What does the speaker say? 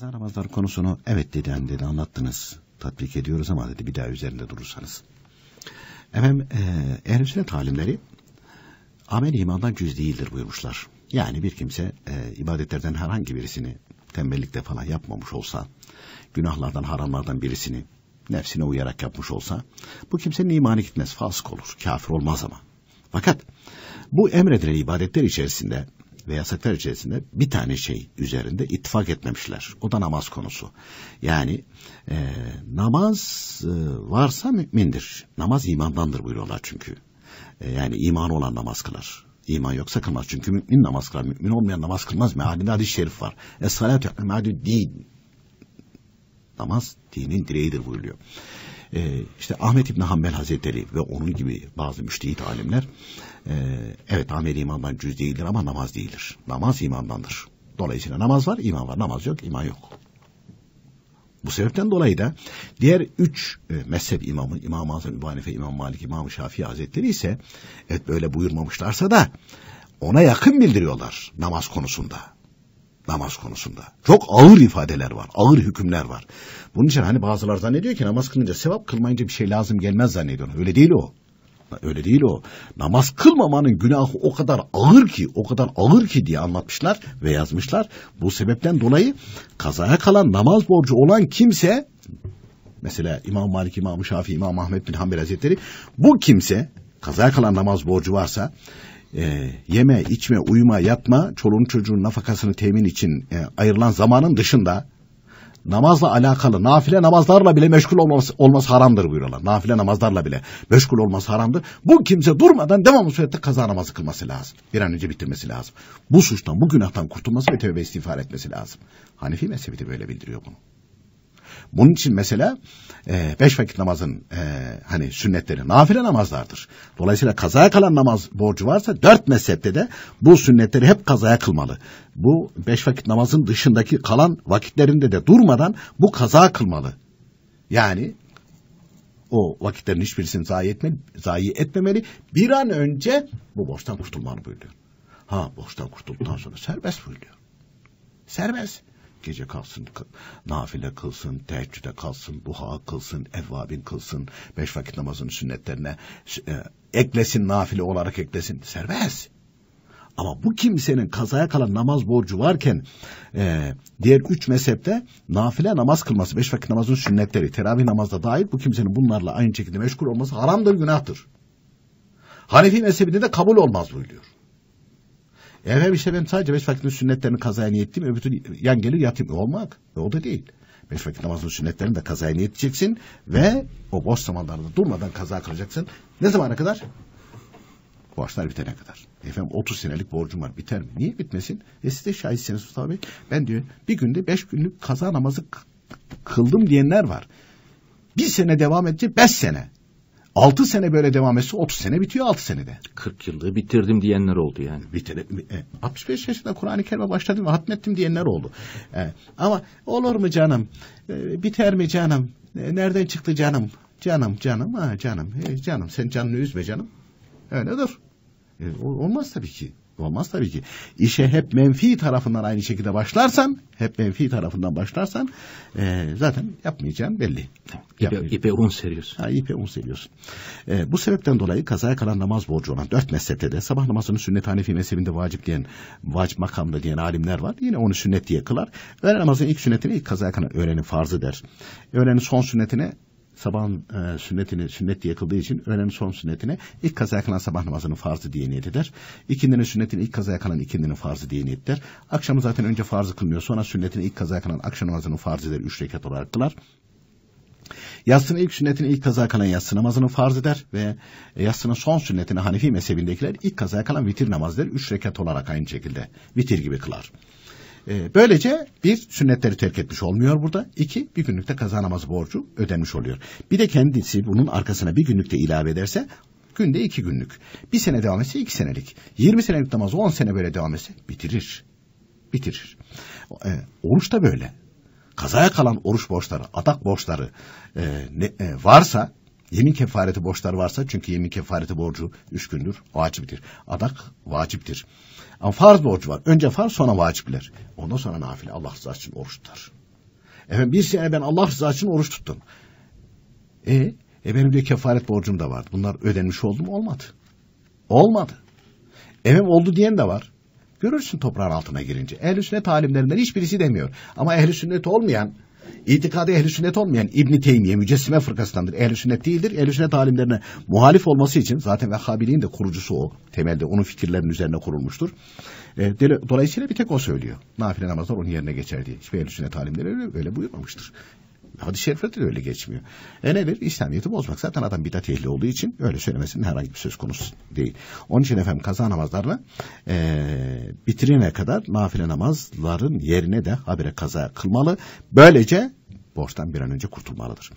Kaza namazları konusunu evet dedi hani dedi anlattınız. Tatbik ediyoruz ama dedi bir daha üzerinde durursanız. Efendim e, ehl sünnet alimleri amel imandan cüz değildir buyurmuşlar. Yani bir kimse e, ibadetlerden herhangi birisini tembellikte falan yapmamış olsa, günahlardan haramlardan birisini nefsine uyarak yapmış olsa, bu kimsenin imanı gitmez, fasık olur, kafir olmaz ama. Fakat bu emredilen ibadetler içerisinde ve yasaklar içerisinde bir tane şey üzerinde ittifak etmemişler. O da namaz konusu. Yani e, namaz e, varsa mümindir. Namaz imandandır buyuruyorlar çünkü. E, yani iman olan namaz kılar. İman yoksa kılmaz. Çünkü mümin namaz kılar. Mümin olmayan namaz kılmaz. Mealinde hadis-i şerif var. Es-salatu meadü din. Namaz dinin direğidir buyuruyor. Ee, işte Ahmet İbni Hanbel Hazretleri ve onun gibi bazı müştehit alimler e, evet amel imandan cüz değildir ama namaz değildir. Namaz imandandır. Dolayısıyla namaz var, iman var. Namaz yok, iman yok. Bu sebepten dolayı da diğer üç e, mezhep imamı, İmam-ı Azam, İbn Hanife, İmam Malik, İmam Şafii Hazretleri ise evet böyle buyurmamışlarsa da ona yakın bildiriyorlar namaz konusunda. Namaz konusunda. Çok ağır ifadeler var, ağır hükümler var. Bunun için hani bazılar zannediyor ki namaz kılınca sevap kılmayınca bir şey lazım gelmez zannediyor. Öyle değil o. Öyle değil o. Namaz kılmamanın günahı o kadar ağır ki, o kadar ağır ki diye anlatmışlar ve yazmışlar. Bu sebepten dolayı kazaya kalan namaz borcu olan kimse mesela İmam Malik, İmam Şafii, İmam Ahmet bin Hanbel Hazretleri bu kimse kazaya kalan namaz borcu varsa e, yeme, içme, uyuma, yatma, çoluğun çocuğun nafakasını temin için e, ayrılan zamanın dışında namazla alakalı nafile namazlarla bile meşgul olması, olması haramdır buyuruyorlar. Nafile namazlarla bile meşgul olması haramdır. Bu kimse durmadan devamlı surette kaza namazı kılması lazım. Bir an önce bitirmesi lazım. Bu suçtan, bu günahtan kurtulması ve tövbe istiğfar etmesi lazım. Hanefi mezhebi de böyle bildiriyor bunu. Bunun için mesela e, beş vakit namazın e, hani sünnetleri nafile namazlardır. Dolayısıyla kazaya kalan namaz borcu varsa dört mezhepte de bu sünnetleri hep kazaya kılmalı. Bu beş vakit namazın dışındaki kalan vakitlerinde de durmadan bu kaza kılmalı. Yani o vakitlerin hiçbirisini zayi, etme, zayi etmemeli. Bir an önce bu borçtan kurtulmalı buyuruyor. Ha borçtan kurtulduktan sonra serbest buyuruyor. Serbest. Gece kalsın, nafile kılsın, teheccüde kalsın, duha kılsın, evvabin kılsın, beş vakit namazın sünnetlerine e, eklesin, nafile olarak eklesin. Serbest. Ama bu kimsenin kazaya kalan namaz borcu varken e, diğer üç mezhepte nafile namaz kılması, beş vakit namazın sünnetleri, teravih namazda dahil bu kimsenin bunlarla aynı şekilde meşgul olması haramdır, günahtır. Hanefi mezhebinde de kabul olmaz buyuruyor. Efendim işte ben sadece beş vakitin sünnetlerini kazaya niyetliyim. Öbür yan gelir yatayım. Olmak. E, o da değil. Beş vakit namazın sünnetlerini de kazaya niyetleyeceksin. Ve o boş zamanlarda durmadan kaza kılacaksın. Ne zamana kadar? Borçlar bitene kadar. Efendim 30 senelik borcum var. Biter mi? Niye bitmesin? E siz de şahitsiniz Mustafa Bey. Ben diyor bir günde beş günlük kaza namazı kıldım diyenler var. Bir sene devam edecek beş sene. 6 sene böyle devam etse 30 sene bitiyor 6 senede. 40 yılda bitirdim diyenler oldu yani. Bitir, e, 65 yaşında Kur'an-ı Kerim'e başladım ve hatmettim diyenler oldu. E, ama olur mu canım? E, biter mi canım? E, nereden çıktı canım? Canım canım ha canım. E, canım sen canını üzme canım. Öyle dur. E, olmaz tabii ki. Olmaz tabii ki. İşe hep menfi tarafından aynı şekilde başlarsan, hep menfi tarafından başlarsan e, zaten yapmayacağın belli. İpe, ipe un seriyorsun. Ha, ipe un seriyorsun. E, bu sebepten dolayı kazaya kalan namaz borcu olan dört mezhepte de sabah namazını sünnet Hanefi mezhebinde vacip diyen, vacip makamda diyen alimler var. Yine onu sünnet diye kılar. Öğlen namazın ilk sünnetini ilk kazaya kalan öğlenin farzı der. Öğlenin son sünnetine sabahın e, sünnetini sünnet diye kıldığı için öğlenin son sünnetine ilk kazaya kalan sabah namazının farzı diye niyet eder. İkindinin sünnetini ilk kazaya kalan ikindinin farzı diye niyet eder. Akşamı zaten önce farzı kılmıyor. Sonra sünnetini ilk kazaya kalan akşam namazının farzı eder. Üç rekat olarak kılar. Yatsının ilk sünnetini ilk kazaya kalan yatsı namazını farz eder ve yatsının son sünnetini Hanefi mezhebindekiler ilk kazaya kalan vitir namaz der. Üç rekat olarak aynı şekilde vitir gibi kılar. E, böylece bir sünnetleri terk etmiş olmuyor burada. İki bir günlükte kaza namazı borcu ödenmiş oluyor. Bir de kendisi bunun arkasına bir günlükte ilave ederse günde iki günlük. Bir sene devam etse iki senelik. Yirmi senelik namaz on sene böyle devam etse bitirir. Bitirir. E, oruç da böyle. Kazaya kalan oruç borçları, adak borçları e, ne, e, varsa Yemin kefareti borçları varsa çünkü yemin kefareti borcu üç gündür vaciptir. Adak vaciptir. Ama farz borcu var. Önce farz sonra vacipler. Ondan sonra nafile Allah rızası için oruç tutar. Efendim bir sene ben Allah rızası için oruç tuttum. E, e benim de kefaret borcum da vardı. Bunlar ödenmiş oldu mu? Olmadı. Olmadı. Efendim oldu diyen de var. Görürsün toprağın altına girince. Ehl-i sünnet alimlerinden hiçbirisi demiyor. Ama ehl-i sünnet olmayan, itikadı ehl-i sünnet olmayan İbn Teymiye mücessime fırkasındandır. Ehl-i sünnet değildir. Ehl-i sünnet alimlerine muhalif olması için zaten Vehhabiliğin de kurucusu o. Temelde onun fikirlerinin üzerine kurulmuştur. E, dolayısıyla bir tek o söylüyor. Nafile namazlar onun yerine geçer diye. Hiçbir ehl-i sünnet alimleri öyle, öyle buyurmamıştır. Hadis-i şeriflerde de öyle geçmiyor. E nedir? İslamiyet'i bozmak. Zaten adam bidat ehli olduğu için öyle söylemesinin herhangi bir söz konusu değil. Onun için efendim kaza namazlarını e, bitirene kadar nafile namazların yerine de habire kaza kılmalı. Böylece borçtan bir an önce kurtulmalıdır.